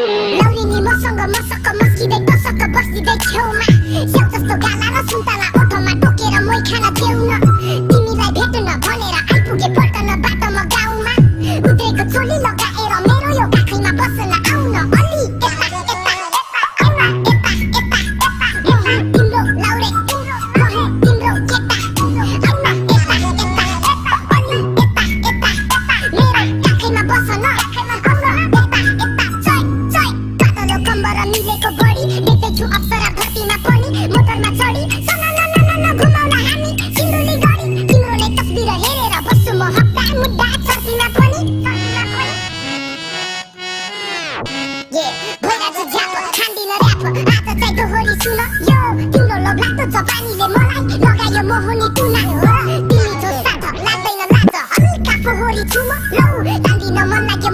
लाउने मसँग मसक्क मस्किँदै बसक्क बस्दिँदै छेउमा स्याउ जस्तो गाला र सुन्तला ओठमा टोकेर मै खाना छेउ कम्बर मिलेको बढी देख्दैछु अप्सरा भर्तीमा पनि मोटरमा चढी सननननन घुमाउन हामी सिन्धुली गरी तिम्रो नै तस्बिर हेरेर बस्छु म हप्ता मुद्दा चर्चीमा पनि ये भइरहेछ झ्याप खान्दिन ऱ्याप आज चाहिँ दोहोरी सुन यो तिम्रो लोभ लाग्दो जवानीले मलाई लगायो मोहनी लाग्दैन लाज हल्का फोहोरी छु म लौ तान्दिन मन लाग्यो